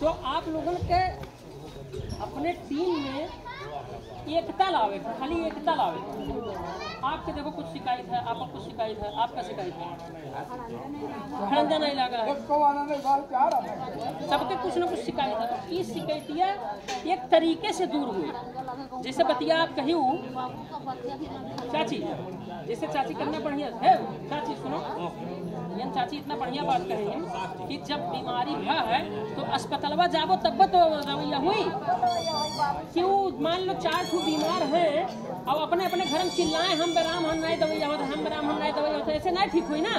तो आप लोगों के अपने टीम में एकता लावे, खाली एकता लावे। आपके देखो कुछ शिकायत है, आपको कुछ शिकायत है, आपका शिकायत है। खड़ंजा नहीं लगा है। है सबके कुछ ना कुछ शिकायत है। तो ई शिकायतिया एक तरीके से दूर हुई जैसे बतिया आप कही चाची, जैसे चाची करना बढ़िया है। चाची सुनो। चाची इतना बढ़िया बात कही कि जब बीमारी भा है तो अस्पताल जाबो तब तो रवैया हुई। क्यों? मान लो चार ठू बीमार है और अपने अपने घर में चिल्लाए, हम बराम, हम नहीं दवाई, हम बराम, हम नहीं दवाई होता ऐसे नहीं ठीक हुई ना।